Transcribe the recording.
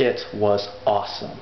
It was awesome.